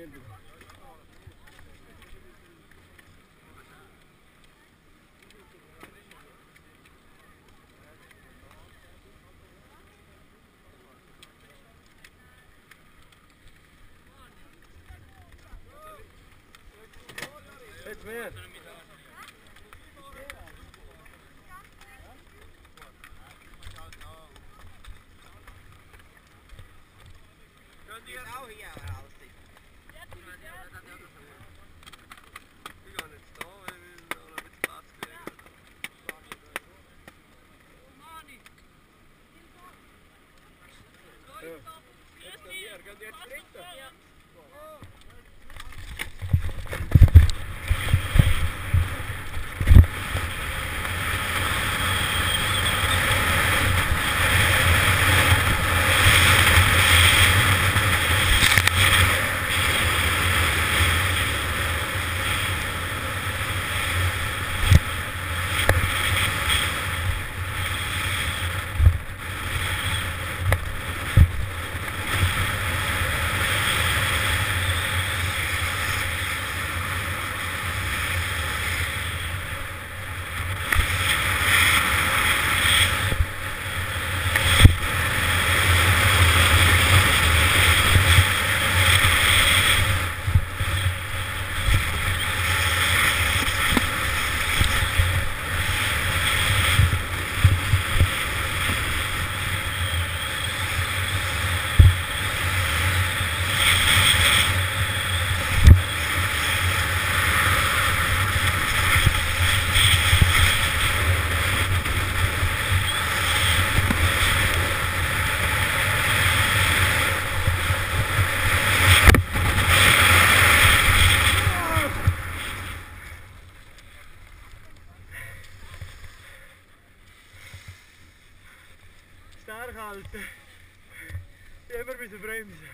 eerder. Iets meer. Nou hier Erkan, die hat schlechter. Ja. Daar gaat het. Immer met de bremsen.